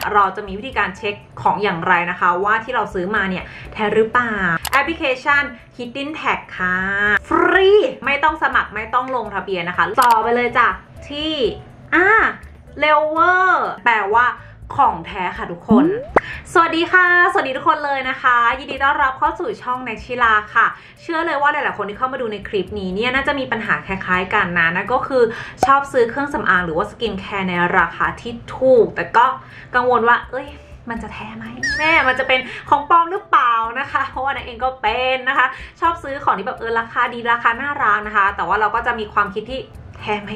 เนี่ยเราจะมีวิธีการเช็คของอย่างไรนะคะ ว่าที่เราซื้อมาเนี่ยแท้หรือเปล่าแอปพลิเคชัน Hidden Tag ค่ะ ฟรี ไม่ต้องสมัครไม่ต้องลงทะเบียนนะคะ ต่อไปเลยจ้ะที่อ่าเลเวอร์แปลว่า ของแท้ค่ะทุกคน สวัสดีค่ะ สวัสดีทุกคนเลยนะคะ ยินดีต้อนรับเข้าสู่ช่องในชิลาค่ะ เชื่อเลยว่าหลาย ๆ คนที่เข้ามาดูในคลิปนี้เนี่ยน่าจะมีปัญหาคล้าย ๆ กันนะนั่นก็คือชอบซื้อเครื่องสำอางหรือว่าสกินแคร์ในราคาที่ถูก แต่ก็กังวลว่า เอ้ยมันจะแท้ไหมแม่มันจะเป็นของปลอมหรือเปล่านะคะ เพราะว่าแน็กเองก็เป็นนะคะ ชอบซื้อของที่แบบเออราคาดีราคาน่ารักนะคะ แต่ว่าเราก็จะมีความคิดที่ แท้ไหม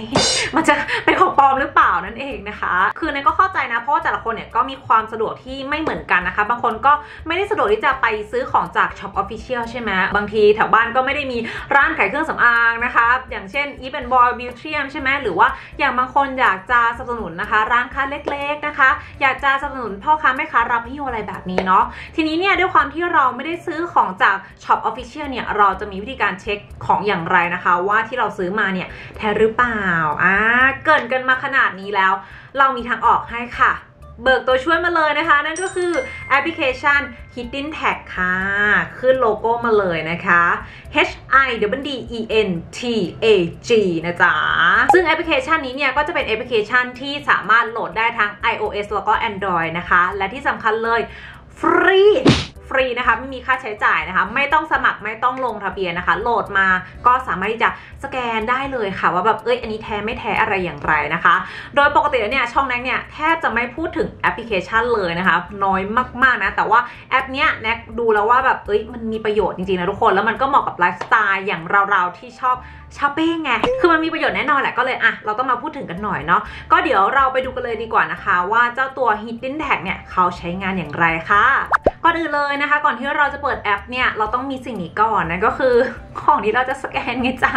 มันจะเป็นของปลอมหรือเปล่านั่นเองนะคะ คือแน็กก็เข้าใจนะ เพราะว่าแต่ละคนเนี่ยก็มีความสะดวกที่ไม่เหมือนกันนะคะ บางคนก็ไม่ได้สะดวกที่จะไปซื้อของจาก shop official ใช่ไหมบางทีแถวบ้านก็ไม่ได้มีร้านขายเครื่องสำอางนะคะ อย่างเช่น e v e n Boy Beauty ใช่ไหมหรือว่าอย่างบางคนอยากจะสนับสนุนนะคะ ร้านค้าเล็กๆนะคะ อยากจะสนับสนุนพ่อค้าแม่ค้ารับหิ้วอะไรแบบนี้เนาะ ทีนี้เนี่ยด้วยความที่เราไม่ได้ซื้อของจาก shop official เนี่ยเราจะมีวิธีการเช็คของอย่างไรนะคะ ว่าที่เราซื้อมาเนี่ยแท้หรือเปล่าอ่าเกริ่นกันมาขนาดนี้แล้ว เรามีทางออกให้ค่ะ เบิกตัวช่วยมาเลยนะคะ นั่นก็คือแอปพลิเคชัน Hidden Tag ค่ะ ขึ้นโลโก้มาเลยนะคะ H I D D E N T A G นะจ๊ะ ซึ่งแอปพลิเคชันนี้เนี่ย ก็จะเป็นแอปพลิเคชันที่สามารถโหลดได้ทั้ง iOS แล้วก็ Android นะคะ และที่สำคัญเลย ฟรีฟรีนะคะไม่มีค่าใช้จ่ายนะคะ ไม่ต้องสมัครไม่ต้องลงทะเบียนนะคะ โหลดมาก็สามารถที่จะสแกนได้เลยค่ะ ว่าแบบเอ้ยอันนี้แท้ไม่แท้อะไรอย่างไรนะคะ โดยปกติแล้วเนี่ยช่องแน็กเนี่ยแทบจะไม่พูดถึงแอปพลิเคชันเลยนะคะ น้อยมากๆนะ แต่ว่าแอปเนี้ยแน็กดูแล้วว่าแบบเอ้ยมันมีประโยชน์จริงๆนะทุกคนแล้วมันก็เหมาะกับไลฟ์สไตล์อย่างเราๆที่ชอบช้อปปิ้งไง คือมันมีประโยชน์แน่นอนแหละก็เลยอะเราต้องมาพูดถึงกันหน่อยเนาะ ก็เดี๋ยวเราไปดูกันเลยดีกว่านะคะ ว่าเจ้าตัว Hidden Tag เนี่ยเขาใช้งานอย่างไรค่ะ ก่อนอื่นเลยนะคะ ก่อนที่เราจะเปิดแอปเนี่ยเราต้องมีสิ่งนี้ก่อนนั่นก็คือของที่เราจะสแกนไงจ้า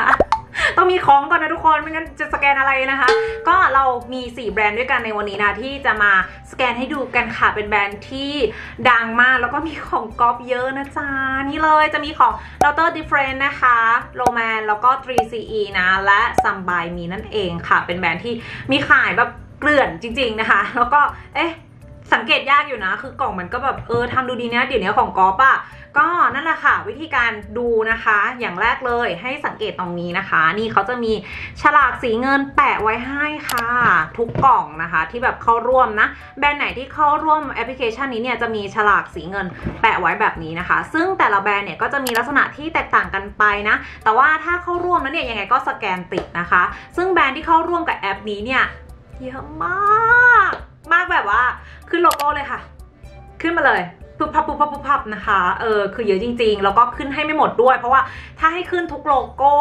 ต้องมีของก่อนนะทุกคนไม่งั้นจะสแกนอะไรนะคะ ก็เรามี 4 แบรนด์ด้วยกันในวันนี้นะที่จะมาสแกนให้ดูกันค่ะเป็นแบรนด์ที่ดังมากแล้วก็มีของก๊อปเยอะนะจ๊ะนี่เลยจะมีของ Dr. Different นะคะ Roman แล้วก็ 3CE นะและ Some by Me นั่นเองค่ะ เป็นแบรนด์ที่มีขายแบบเกลื่อนจริง ๆนะคะ แล้วก็เอ๊ะ สังเกตยากอยู่นะ คือกล่องมันก็แบบเออทำดูดีนะเดี๋ยวนี้ของกอปอะก็นั่นแหละค่ะ วิธีการดูนะคะ อย่างแรกเลยให้สังเกตตรงนี้นะคะ นี่เขาจะมีฉลากสีเงินแปะไว้ให้ค่ะ ทุกกล่องนะคะ ที่แบบเข้าร่วมนะ แบรนด์ไหนที่เข้าร่วมแอปพลิเคชันนี้เนี่ยจะมีฉลากสีเงินแปะไว้แบบนี้นะคะ ซึ่งแต่ละแบรนด์เนี่ยก็จะมีลักษณะที่แตกต่างกันไปนะ แต่ว่าถ้าเข้าร่วมแล้วเนี่ยยังไงก็สแกนติดนะคะ ซึ่งแบรนด์ที่เข้าร่วมกับแอปนี้เนี่ยเยอะมาก มากแบบว่าขึ้นโลโก้เลยค่ะ ขึ้นมาเลยปุ๊บพับปุ๊บพับปุ๊บพับนะคะ เออ คือเยอะจริง ๆ แล้วก็ขึ้นให้ไม่หมดด้วย เพราะว่าถ้าให้ขึ้นทุกโลโก้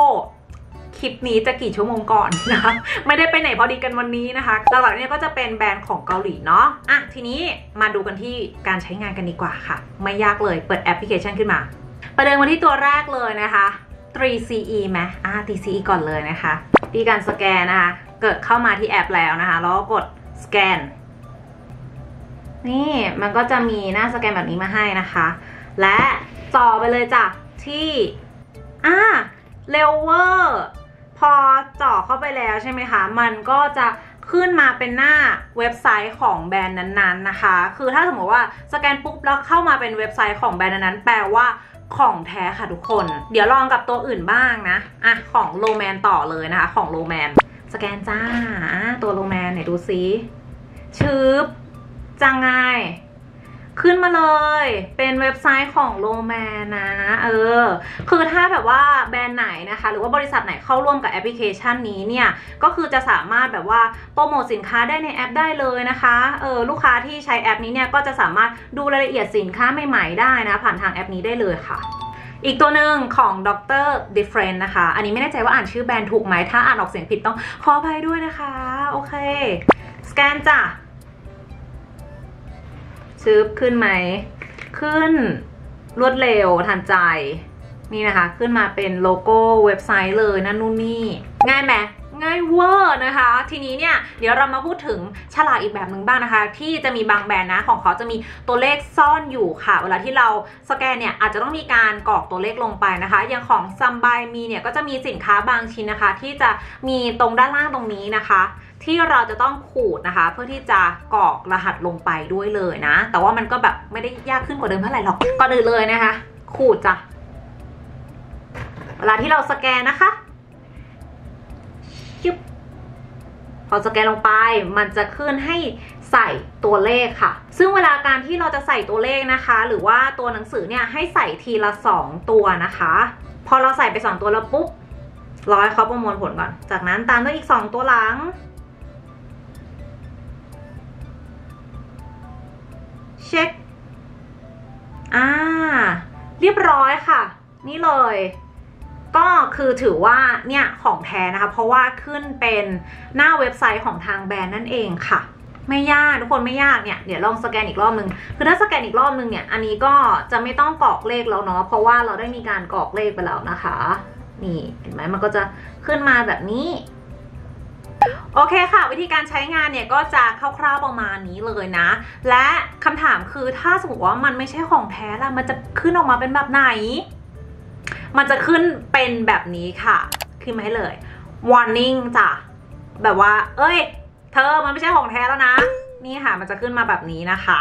คลิปนี้จะกี่ชั่วโมงก่อนนะคะ ไม่ได้ไปไหนพอดีกันวันนี้นะคะ หลักๆเนี่ยก็จะเป็นแบรนด์ของเกาหลีเนาะ อะ ทีนี้มาดูกันที่การใช้งานกันดีกว่าค่ะ ไม่ยากเลย เปิดแอปพลิเคชันขึ้นมา ประเดิมมาที่ตัวแรกเลยนะคะ 3CE ไหมอ่า 3CE ก่อนเลยนะคะ ที่การสแกนนะคะ เกิดเข้ามาที่แอปแล้วนะคะ แล้วก็กดสแกน นี่มันก็จะมีหน้าสแกนแบบนี้มาให้นะคะ และต่อไปเลยจ้ะที่อ่าเรเวอร์พอจาะเข้าไปแล้วใช่ไหมคะ มันก็จะขึ้นมาเป็นหน้าเว็บไซต์ของแบรนด์นั้นๆนะคะ คือถ้าสมมติว่าสแกนปุ๊บแล้วเข้ามาเป็นเว็บไซต์ของแบรนด์นั้นแปลว่าของแท้ค่ะทุกคน เดี๋ยวลองกับตัวอื่นบ้างนะอะของ rom&nd ต่อเลยนะคะ ของ rom&nd สแกนจ้า ตัว rom&nd เนี่ยดูซิชืบ จังไง ขึ้นมาเลย เป็นเว็บไซต์ของโลแมนนะ เออ คือถ้าแบบว่าแบรนด์ไหนนะคะ หรือว่าบริษัทไหนเข้าร่วมกับแอปพลิเคชันนี้เนี่ย ก็คือจะสามารถแบบว่าโปรโมทสินค้าได้ในแอปได้เลยนะคะ เออ ลูกค้าที่ใช้แอปนี้เนี่ยก็จะสามารถดูรายละเอียดสินค้าใหม่ๆได้นะ ผ่านทางแอปนี้ได้เลยค่ะอีกตัวหนึ่งของ Dr. Different นะคะ อันนี้ไม่แน่ใจว่าอ่านชื่อแบรนด์ถูกไหม ถ้าอ่านออกเสียงผิดต้องขออภัยด้วยนะคะ โอเค สแกนจ้ะ ดูซิขึ้นไหม ขึ้นรวดเร็วทันใจ นี่นะคะ ขึ้นมาเป็นโลโก้เว็บไซต์เลยนั่นนู่นนี่ ง่ายไหมง่ายเวอร์นะคะ ทีนี้เนี่ยเดี๋ยวเรามาพูดถึงฉลากอีกแบบหนึ่งบ้างนะคะ ที่จะมีบางแบรนด์นะของเขาจะมีตัวเลขซ่อนอยู่ค่ะ เวลาที่เราสแกนเนี่ยอาจจะต้องมีการกรอกตัวเลขลงไปนะคะ อย่างของ Some By Mi เนี่ยก็จะมีสินค้าบางชิ้นนะคะ ที่จะมีตรงด้านล่างตรงนี้นะคะ ที่เราจะต้องขูดนะคะ เพื่อที่จะกรอกรหัสลงไปด้วยเลยนะ แต่ว่ามันก็แบบไม่ได้ยากขึ้นกว่าเดิมเท่าไหร่หรอกก่อนอื่นเลยนะคะ ขูดจ้ะเวลาที่เราสแกนนะคะชิบพอสแกนลงไปมันจะขึ้นให้ใส่ตัวเลขค่ะ ซึ่งเวลาการที่เราจะใส่ตัวเลขนะคะ หรือว่าตัวหนังสือเนี่ยให้ใส่ทีละ 2 ตัวนะคะ พอเราใส่ไป 2 ตัวแล้วปุ๊บร้อให้เขาประมวลผลก่อน จากนั้นตามด้วยอีก 2 ตัวหลัง อ่า เรียบร้อยค่ะ นี่เลย ก็คือถือว่าเนี่ยของแท้นะคะ เพราะว่าขึ้นเป็นหน้าเว็บไซต์ของทางแบรนด์นั่นเองค่ะ ไม่ยากทุกคนไม่ยากเนี่ย เดี๋ยวลองสแกนอีกรอบนึง คือถ้าสแกนอีกรอบนึงเนี่ย อันนี้ก็จะไม่ต้องกรอกเลขแล้วเนาะ เพราะว่าเราได้มีการกรอกเลขไปแล้วนะคะ นี่เห็นไหมมันก็จะขึ้นมาแบบนี้ โอเคค่ะ วิธีการใช้งานเนี่ยก็จะคร่าวๆประมาณนี้เลยนะ และคำถามคือถ้าสมมติว่ามันไม่ใช่ของแท้ล่ะมันจะขึ้นออกมาเป็นแบบไหน มันจะขึ้นเป็นแบบนี้ค่ะขึ้นมาให้เลย warning จ้ะแบบว่า เอ้ย เธอมันไม่ใช่ของแท้แล้วนะ นี่ค่ะมันจะขึ้นมาแบบนี้นะคะ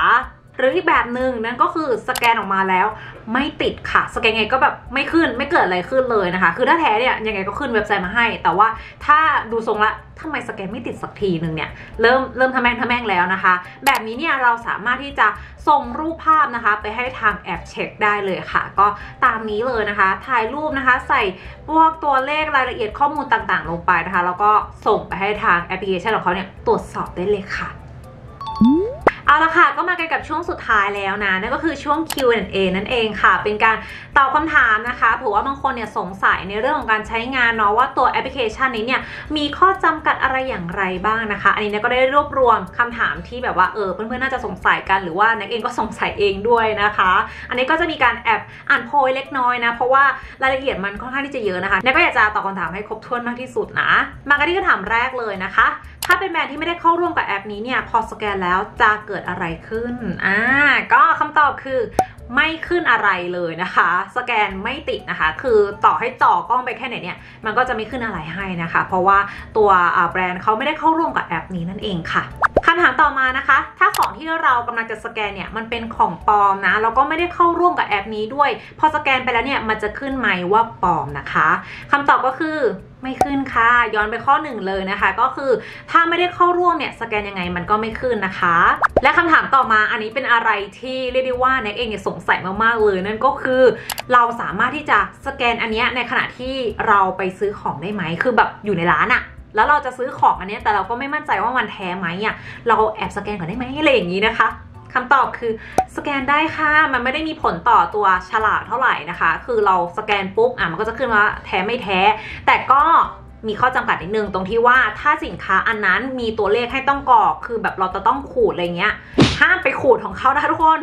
หรืออีกแบบหนึ่งนั่นก็คือสแกนออกมาแล้วไม่ติดค่ะ สแกนไงก็แบบไม่ขึ้นไม่เกิดอะไรขึ้นเลยนะคะ คือถ้าแท้เนี่ยยังไงก็ขึ้นเว็บไซต์มาให้ แต่ว่าถ้าดูทรงละทำไมสแกนไม่ติดสักทีหนึ่งเนี่ยเริ่มเริ่มทำแม่งทำแม่งแล้วนะคะ แบบนี้เนี่ยเราสามารถที่จะส่งรูปภาพนะคะ ไปให้ทางแอปเช็คได้เลยค่ะ ก็ตามนี้เลยนะคะ ถ่ายรูปนะคะ ใส่พวกตัวเลขรายละเอียดข้อมูลต่างๆ ลงไปนะคะ แล้วก็ส่งไปให้ทางแอปพลิเคชันของเขาเนี่ยตรวจสอบได้เลยค่ะ เอาละค่ะก็มากันกับช่วงสุดท้ายแล้วนะนั่นก็คือช่วง Q&A นั่นเองค่ะ เป็นการตอบคำถามนะคะเผื่อว่าบางคนเนี่ยสงสัยในเรื่องของการใช้งานเนาะว่าตัวแอปพลิเคชันนี้เนี่ยมีข้อจำกัดอะไรอย่างไรบ้างนะคะ อันนี้เนี่ยก็ได้รวบรวมคำถามที่แบบว่าเออเพื่อนๆน่าจะสงสัยกันหรือว่านักเองก็สงสัยเองด้วยนะคะ อันนี้ก็จะมีการแอบอ่านโพยเล็กน้อยนะเพราะว่ารายละเอียดมันค่อนข้างที่จะเยอะนะคะเนี่ก็อยากจะตอบคำถามให้ครบถ้วนมากที่สุดนะ มากันที่คำถามแรกเลยนะคะ ถ้าเป็นแบรนด์ที่ไม่ได้เข้าร่วมกับแอปนี้เนี่ย พอสแกนแล้วจะเกิดอะไรขึ้น อ่า ก็คำตอบคือไม่ขึ้นอะไรเลยนะคะ สแกนไม่ติดนะคะ คือต่อให้จ่อกล้องไปแค่ไหนเนี่ย มันก็จะไม่ขึ้นอะไรให้นะคะ เพราะว่าตัวแบรนด์เขาไม่ได้เข้าร่วมกับแอปนี้นั่นเองค่ะคำถามต่อมานะคะ ถ้าของที่เรากำลังจะสแกนเนี่ย มันเป็นของปลอมนะ แล้วก็ไม่ได้เข้าร่วมกับแอปนี้ด้วย พอสแกนไปแล้วเนี่ย มันจะขึ้นไหมว่าปลอมนะคะคำตอบก็คือ ไม่ขึ้นค่ะ ย้อนไปข้อหนึ่งเลยนะคะ ก็คือถ้าไม่ได้เข้าร่วมเนี่ยสแกนยังไงมันก็ไม่ขึ้นนะคะ และคำถามต่อมาอันนี้เป็นอะไรที่เรียกได้ว่าแน็กเองเนี่ยสงสัยมากๆเลยนั่นก็คือ เราสามารถที่จะสแกนอันนี้ในขณะที่เราไปซื้อของได้ไหมคือแบบอยู่ในร้านอะแล้วเราจะซื้อของอันนี้แต่เราก็ไม่มั่นใจว่ามันแท้ไหมอะเราแอบสแกนก่อนได้ไหมอะไรอย่างนี้นะคะ คำตอบคือสแกนได้ค่ะ มันไม่ได้มีผลต่อตัวฉลากเท่าไหร่นะคะ คือเราสแกนปุ๊บอะมันก็จะขึ้นว่าแท้ไม่แท้ แต่ก็มีข้อจำกัดนิดนึงตรงที่ว่าถ้าสินค้าอันนั้นมีตัวเลขให้ต้องกรอก คือแบบเราจะต้องขูดอะไรเงี้ยห้ามไปขูดของเขานะทุกคน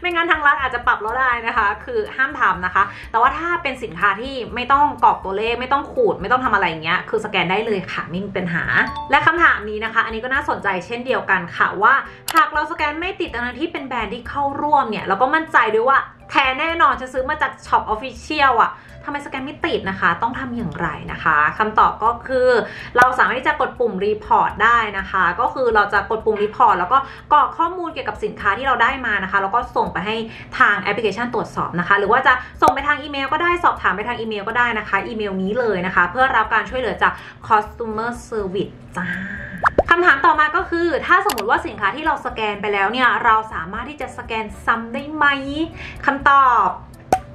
ไม่งั้นทางร้านอาจจะปรับเราได้นะคะ คือห้ามทำนะคะ แต่ว่าถ้าเป็นสินค้าที่ไม่ต้องกรอกตัวเลขไม่ต้องขูด ไม่ต้องทำอะไรอย่างเงี้ย คือสแกนได้เลยค่ะไม่มีปัญหา และคำถามนี้นะคะ อันนี้ก็น่าสนใจเช่นเดียวกันค่ะว่า หากเราสแกนไม่ติดอันนั้นที่เป็นแบรนด์ที่เข้าร่วมเนี่ยเราก็มั่นใจด้วยว่า แท้แน่นอนจะซื้อมาจาก shop official อะทำไมสแกนไม่ติดนะคะ ต้องทำอย่างไรนะคะคำตอบก็คือเราสามารถที่จะกดปุ่ม report ได้นะคะ ก็คือเราจะกดปุ่ม report แล้วก็กรอกข้อมูลเกี่ยวกับสินค้าที่เราได้มานะคะ แล้วก็ส่งไปให้ทางแอปพลิเคชันตรวจสอบนะคะ หรือว่าจะส่งไปทางอีเมลก็ได้สอบถามไปทางอีเมลก็ได้นะคะ อีเมลนี้เลยนะคะ เพื่อรับการช่วยเหลือจาก customer service จ้า คำถามต่อมาก็คือ ถ้าสมมติว่าสินค้าที่เราสแกนไปแล้วเนี่ย เราสามารถที่จะสแกนซ้ำได้ไหมคำตอบ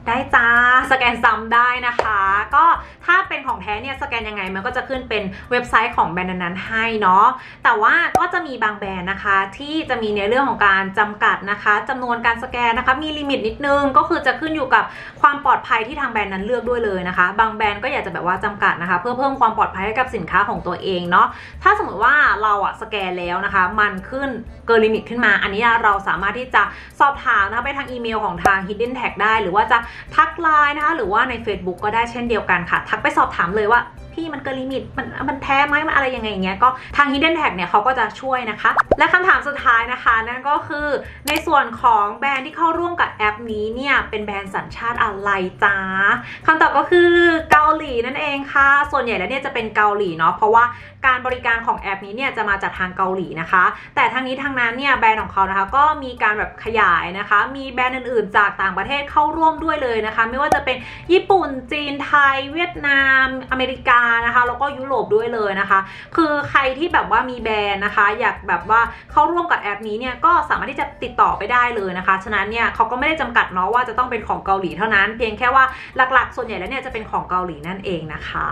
ได้จ้าสแกนซ้ำได้นะคะ ก็ถ้าเป็นของแท้เนี่ยสแกนยังไงมันก็จะขึ้นเป็นเว็บไซต์ของแบรนด์นั้นๆให้เนาะแต่ว่าก็จะมีบางแบรนด์นะคะ ที่จะมีในเรื่องของการจำกัดนะคะจำนวนการสแกนนะคะ มี limit นิดนึงก็คือจะขึ้นอยู่กับความปลอดภัยที่ทางแบรนด์นั้นเลือกด้วยเลยนะคะ บางแบรนด์ก็อยากจะแบบว่าจำกัดนะคะ เพื่อเพิ่มความปลอดภัยให้กับสินค้าของตัวเองเนาะถ้าสมมติว่าเราอะสแกนแล้วนะคะ มันขึ้นเกิน limit ขึ้นมา อันนี้เราสามารถที่จะสอบถามนะคะไปทางอีเมลของทาง Hidden Tag ได้ หรือว่าจะทักไลน์นะคะหรือว่าใน Facebook ก็ได้เช่นเดียวกันค่ะ ทักไปสอบถามเลยว่า พี่มันเกิน limit มันมันแท้ไหมมันอะไรยังไงอย่างเงี้ยก็ทาง Hidden Tag เนี่ยเขาก็จะช่วยนะคะ และคำถามสุดท้ายนะคะนั่นก็คือในส่วนของแบรนด์ที่เข้าร่วมกับแอปนี้เนี่ยเป็นแบรนด์สัญชาติอะไรจ้าคำตอบก็คือเกาหลีนั่นเองค่ะ ส่วนใหญ่แล้วเนี่ยจะเป็นเกาหลีเนาะเพราะว่าการบริการของแอปนี้เนี่ยจะมาจากทางเกาหลีนะคะ แต่ทั้งนี้ทั้งนั้นเนี่ยแบรนด์ของเขานะคะก็มีการแบบขยายนะคะ มีแบรนด์อื่นๆ จากต่างประเทศเข้าร่วมด้วยเลยนะคะ ไม่ว่าจะเป็นญี่ปุ่นจีนไทย เวียดนาม อเมริกานะคะแล้วก็ยุโรปด้วยเลยนะคะ คือใครที่แบบว่ามีแบรนด์นะคะ อยากแบบว่าเข้าร่วมกับแอปนี้เนี่ยก็สามารถที่จะติดต่อไปได้เลยนะคะ ฉะนั้นเนี่ยเขาก็ไม่ได้จำกัดเนาะว่าจะต้องเป็นของเกาหลีเท่านั้น เพียงแค่ว่าหลักๆ ส่วนใหญ่แล้วเนี่ยจะเป็นของเกาหลีนั่นเองนะคะ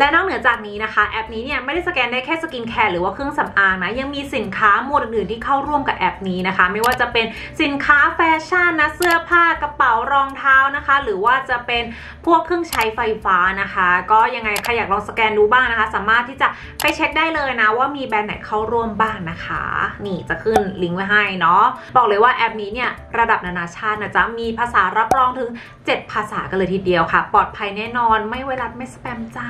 และนอกเหนือจากนี้นะคะ แอปนี้เนี่ยไม่ได้สแกนได้แค่สกินแคร์หรือว่าเครื่องสำอางนะยังมีสินค้าหมวดอื่นๆที่เข้าร่วมกับแอปนี้นะคะ ไม่ว่าจะเป็นสินค้าแฟชั่นนะเสื้อผ้ากระเป๋ารองเท้านะคะ หรือว่าจะเป็นพวกเครื่องใช้ไฟฟ้านะคะ ก็ยังไงใครอยากลองสแกนดูบ้างนะคะ สามารถที่จะไปเช็คได้เลยนะ ว่ามีแบรนด์ไหนเข้าร่วมบ้างนะคะ นี่จะขึ้นลิงก์ไว้ให้เนาะบอกเลยว่าแอปนี้เนี่ยระดับนานาชาตินะจ๊ะมีภาษารับรองถึง 7 ภาษากันเลยทีเดียวค่ะ ปลอดภัยแน่นอนไม่ไวรัสไม่สแปมจ้า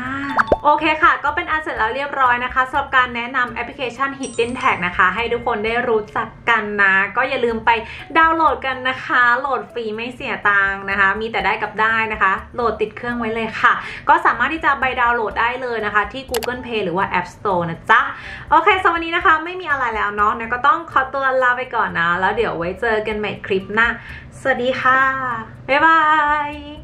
โอเคค่ะ ก็เป็นอันเสร็จแล้วเรียบร้อยนะคะสำหรับการแนะนำแอปพลิเคชัน Hidden Tag นะคะ ให้ทุกคนได้รู้จัก กันนะ ก็อย่าลืมไปดาวน์โหลดกันนะคะ โหลดฟรีไม่เสียตังค์นะคะ มีแต่ได้กับได้นะคะ โหลดติดเครื่องไว้เลยค่ะ ก็สามารถที่จะไปดาวน์โหลดได้เลยนะคะ ที่ Google Play หรือว่า App Store นะจ๊ะ โอเคสำหรับวันนี้นะคะ ไม่มีอะไรแล้วเนาะเนี่ยก็ต้องขอตัวลาไปก่อนนะ แล้วเดี๋ยวไว้เจอกันใหม่คลิปหน้า สวัสดีค่ะ บ๊ายบาย